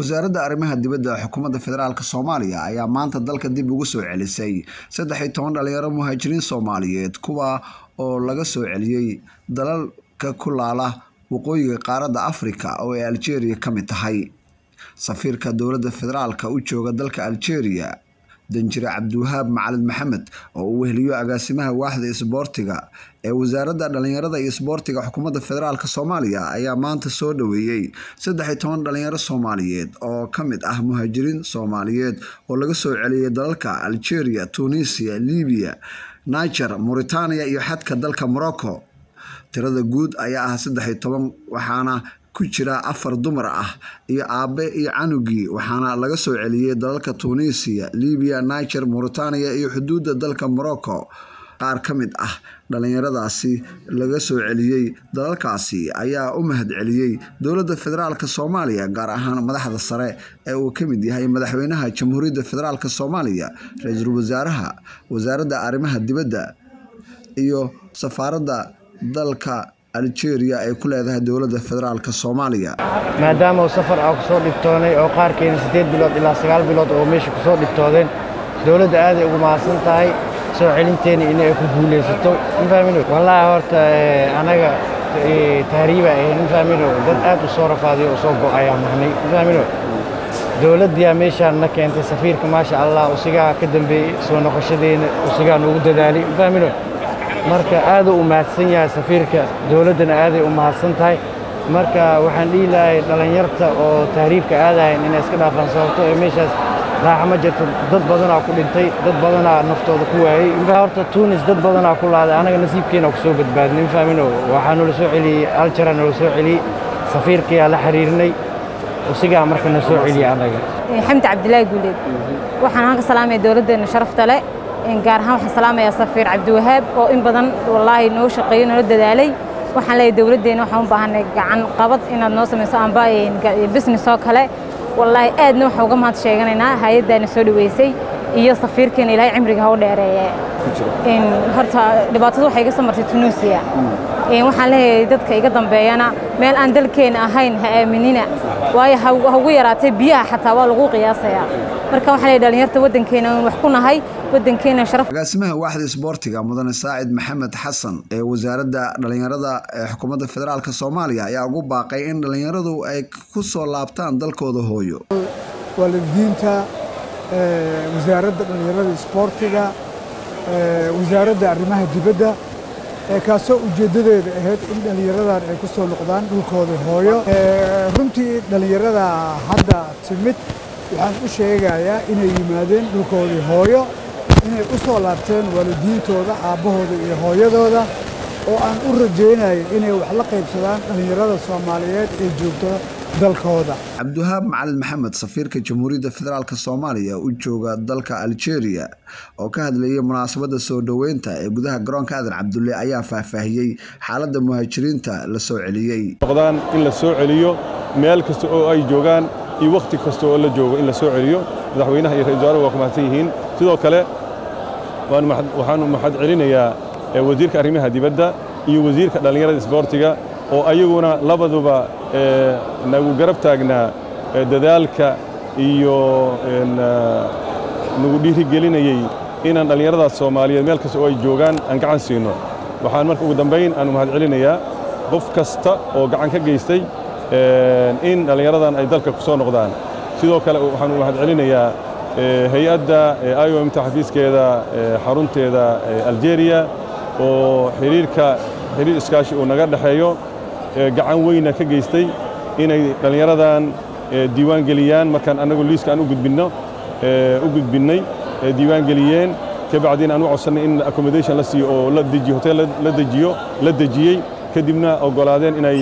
wasaaradda arrimaha dibadda xukuumadda federaalk soomaaliya ayaa maanta dalka dib ugu soo celisay. Saddex iyo toban dhalinyaro muhaajiriin soomaaliyeed kuwa oo laga soo celiyey dalalka ku laala waqooyiga qaaradda afrika oo ay algeria ka mid tahay. Safiirka dowladda federaalka u jooga dalka algeria danjire cabdiwahaab macalin maxamed oo uu weheliyo agaasimaha waaxda isboortiga ee wasaaradda dhalinyarada iyo isboortiga xukuumadda federaalk soomaaliya ayaa maanta soo dhaweeyey saddex iyo toban dhalinyaro soomaaliyeed oo ka mid ah muhaajiriin soomaaliyeed oo laga soo celiyey dalalka algeria tunisia libiya niger mauritania iyo xadka dalka morocco. Tirada guud ayaa ah saddex iyo toban waxaana ku jira afar dumar ah iyo aabe iyo canugii waxaana laga soo celiyey dalalka tunisia libiya niger mauritania iyo xuduudda dalka morocco. Qaar ka mid ah dhalinyaradaasi laga soo celiyey dalalkaasi ayaa u mahad celiyey dowladda federaalk soomaaliya gaar ahaan madaxda sare ee uu ka mid yahay madaxweynaha jamhuuriyadda federaalk soomaaliya ra'iisul wasaaraha wasaaradda arrimaha dibadda iyo safaaradda dalka algeria ay ku leedahay dowladda federaalk soomaaliya. Maadaama uu safar ah ku soo dhibtoonay oo qaarkeena siddeed bilood ilaa sagaal bilood oo meesha ku soo dhibtoodeen dowladda aaday ugu mahadsan tahay soo celinteena inay ku guulaysato. Wallaahi horta anaga tahriiba ahayn. Mafahmino dad aad u soo rafaadiyo oo soo go'ayaa nahnay mafahmino dowladdiyaa meeshaan na keentay safiirka maasha allah usigaa ka dambeeyey soo noqoshadeena usigaa noogu dadaalay mafahmino marka aaduu u mahadsan yahay safiirka dowladdana aaday u mahadsan tahay. Marka waxaan dhihi lahay dhallinyarta oo tahriibka aadahayn inay iska dhaafaan sababto ee meeshaas raaxa ma jirto. Dad badanaa ku dhintay dad badanaa naftooda ku waayey horta tunis dad badanaa ku laaday anaga nasiibkeena ku soo badbaadnay mafahmino waxaa nala soo celiyey aljara nala soo celiyey safiirkayaa la xiriirnay usigaa marka na soo celiyey anaga. Xamdi cabdilaahi guuleed. Waxaan halka salaamaya dowladdeena sharafta leh gaar ahaan waxaan salaamayaa safiir cabdiwahaab oo in badan wallaahi noo shaqeeyo noola dadaalay. Waxaan leeyahay dowladdeena waxaan u baahanay gacan qabad inaad noo samayso amba business oo kale. Wallaahi aadna waxaan uga mahad sheeganaynaa hay'addaana soo dhaweysay iyo safiirkeena ilaahay cimriga ha u dheereeye horta dhibaatada waxay iga soo martay tunuusiya waxaan leeyahay dadka iga dambeeyana meel aan dalkeena ahayn ha aaminina. Waayo ha ugu yaraatay biyaha xataa waa lagu qiyaasayaa marka waxaan leeyahay dhalinyarta waddankeena wax ku nahay waddankeena sharaf. Agaasimaha waaxda isboortiga mudane saacid maxamed xasan ee wasaaradda dhalinyarada ee xukuumadda federaalk soomaaliya ayaa ugu baaqay in dhalinyaradu ay ku soo laabtaan dalkooda hooyo. Waalidiinta wasaaradda dhalinyarada isboortiga wasaaradda arrimaha dibadda kaasoo ujeeddadeeda ahayd in dhallinyaradan ay ku soo noqdaan dhulkooda hooyo. Runtii dhallinyarada hadda timid waxaan u sheegayaa inay yimaadeen dhulkoodii hooyo inay u soo laabteen waalidiintooda aabbahooda iyo hooyadooda oo aan u rajaynayo inay wax la qaybsadaan dhallinyarada soomaaliyeed ee joogta dalkooda. Cabdiwahaab macalin maxamed safiirka jamhuuriyadda federaalk soomaaliya u jooga dalka algeria oo ka hadlayay munaasabadda soo dhoweynta ee gudaha garoonka aadan cabdulle ayaa faahfaahiyey xaaladda muhaajiriinta la soo celiyey noqdaan in la soo celiyo meel kasta oo ay joogaan iyo wakhti kasta oo la joogo in la soo celiyo. Madaxweynaha iyo ra'isul wasaarahu waa ku mahadsan yihiin. Sidoo kale waxaanu mahad celinayaa wasiirka arrimaha dibadda iyo wasiirka dhallinyarada isboortiga oo ayaguna labaduba nagu garab taagnaa dadaalka iyo nagu dhiirigelinayey inaan dhallinyaradaas soomaaliyeed meel kasta oo ay joogaan aan gacan siino. Waxaan marka ugu dambayn aanu mahad celinayaa qof kasta oo gacan ka geystay in dhallinyaradan ay dalka ku soo noqdaan. Sidoo kale waxaanu mahad celinayaa hay'adda iomta xafiiskeeda xarunteeda algeria oo xiriirka xiriir iskaashi uu naga dhexeeyo gacan weyna ka geystay inay dhallinyaradan diiwaan markaan annagu liiska aan u gudbinno u gudbinnay diiwaan geliyeen. Kabacdiina u codsannay in accommodation la siiyo oo la dejiyo hotel la dejiyo la dejiyey. Kadibna oggolaadeen inay